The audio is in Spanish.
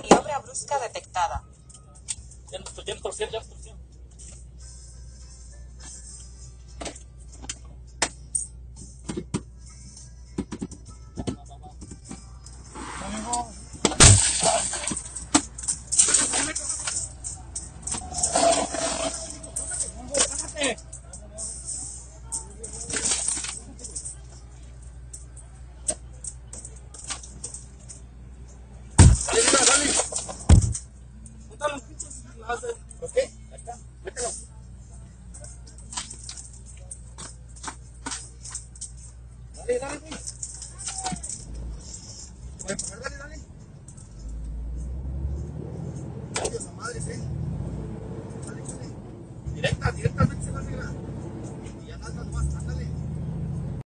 Maniobra brusca detectada. están los pinches las de... ¿Los qué? Ahí mételo. Dale, dale, güey. Voy a dale, dale. Dios a madres, eh. Dale, dale. Directa, directamente se va a mirar.